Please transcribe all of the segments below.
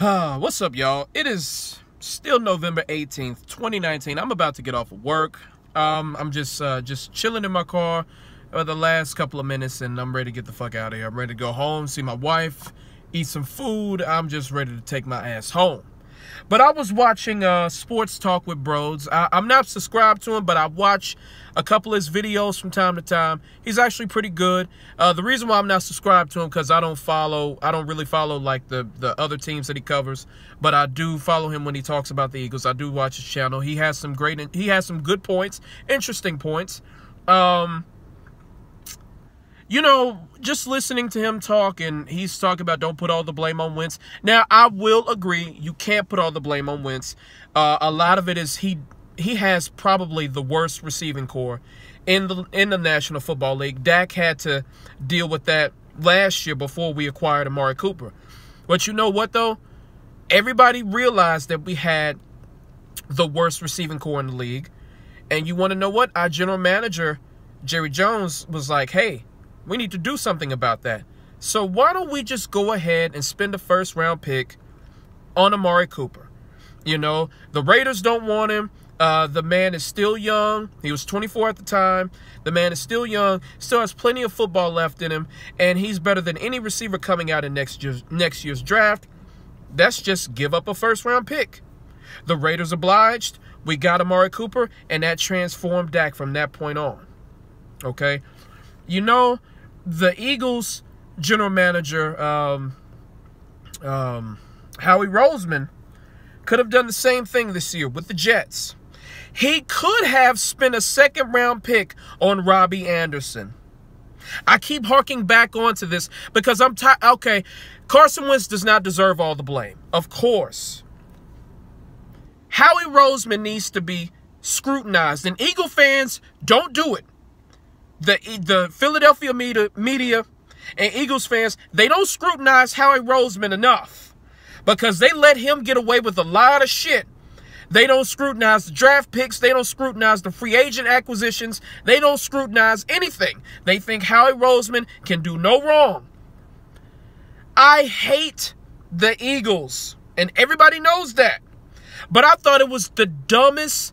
What's up, y'all? It is still November 18th, 2019. I'm about to get off of work. Um, I'm just uh, just chilling in my car for the last couple of minutes, and I'm ready to get the fuck out of here. I'm ready to go home, see my wife, eat some food. I'm just ready to take my ass home. But I was watching uh, Sports Talk with Bros. I, am not subscribed to him, but I watch a couple of his videos from time to time. He's actually pretty good. Uh, the reason why I'm not subscribed to him because I don't follow, I don't really follow like the the other teams that he covers, but I do follow him when he talks about the Eagles. I do watch his channel. He has some great, he has some good points, interesting points. Um, you know, just listening to him talk and he's talking about don't put all the blame on Wentz. Now, I will agree, you can't put all the blame on Wentz. Uh, a lot of it is he he has probably the worst receiving corps in the in the National Football League. Dak had to deal with that last year before we acquired Amari Cooper. But you know what though? Everybody realized that we had the worst receiving corps in the league. And you want to know what? Our general manager, Jerry Jones, was like, hey, we need to do something about that. So why don't we just go ahead and spend a first round pick on Amari Cooper? You know, the Raiders don't want him. Uh, the man is still young. He was 24 at the time. The man is still young, still has plenty of football left in him, and he's better than any receiver coming out in next year's next year's draft. That's just give up a first round pick. The Raiders obliged. We got Amari Cooper, and that transformed Dak from that point on. Okay, you know, the Eagles general manager, um, um, Howie Roseman, could have done the same thing this year with the Jets. He could have spent a second round pick on Robby Anderson. I keep harking back onto this because I'm tired. Okay, Carson Wentz does not deserve all the blame, of course. Howie Roseman needs to be scrutinized, and Eagle fans don't do it the the Philadelphia media, media and Eagles fans, they don't scrutinize Howie Roseman enough because they let him get away with a lot of shit. They don't scrutinize the draft picks. They don't scrutinize the free agent acquisitions. They don't scrutinize anything. They think Howie Roseman can do no wrong. I hate the Eagles, and everybody knows that. But I thought it was the dumbest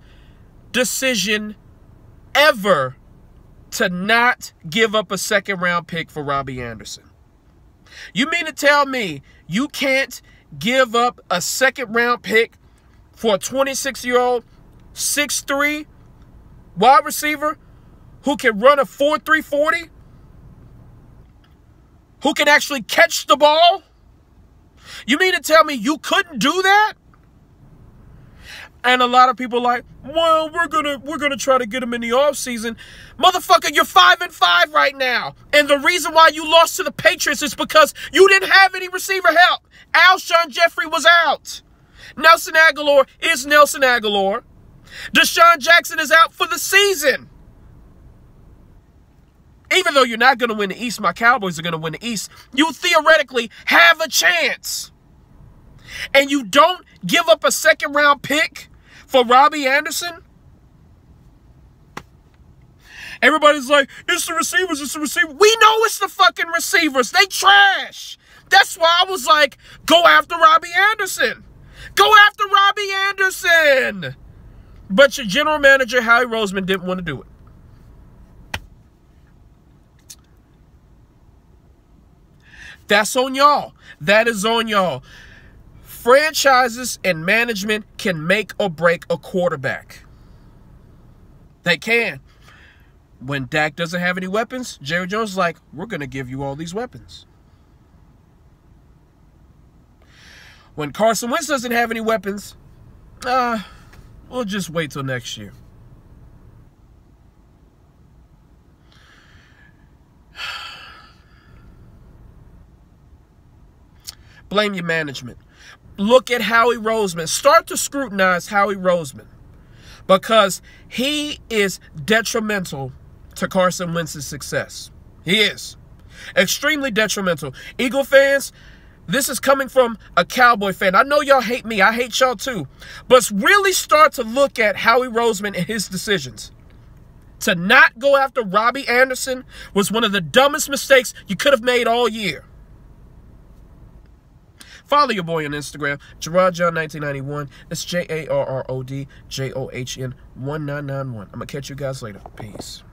decision ever to not give up a second round pick for Robby Anderson. You mean to tell me you can't give up a second round pick for a 26 year old, 6'3 wide receiver who can run a 4 3 40? Who can actually catch the ball? You mean to tell me you couldn't do that? And a lot of people like, well, we're gonna we're gonna try to get him in the offseason. Motherfucker, you're five and five right now. And the reason why you lost to the Patriots is because you didn't have any receiver help. Alshon Jeffery was out. Nelson Agholor is Nelson Agholor. DeSean Jackson is out for the season. Even though you're not going to win the East, my Cowboys are going to win the East. You theoretically have a chance. And you don't give up a second round pick for Robby Anderson? Everybody's like, it's the receivers, it's the receiver. We know it's the fucking receivers. They trash. That's why I was like, go after Robby Anderson. Go after Robby Anderson. But your general manager, Howie Roseman, didn't want to do it. That's on y'all. That is on y'all franchises and management can make or break a quarterback. They can. When Dak doesn't have any weapons, Jerry Jones is like, we're going to give you all these weapons. When Carson Wentz doesn't have any weapons, uh, we'll just wait till next year. Blame your management look at Howie Roseman. Start to scrutinize Howie Roseman because he is detrimental to Carson Wentz's success. He is extremely detrimental. Eagle fans, this is coming from a Cowboy fan. I know y'all hate me. I hate y'all too. But really start to look at Howie Roseman and his decisions. To not go after Robby Anderson was one of the dumbest mistakes you could have made all year. Follow your boy on Instagram, Jarrod John 1991. That's J A R R O D J O H N 1991. I'm going to catch you guys later. Peace.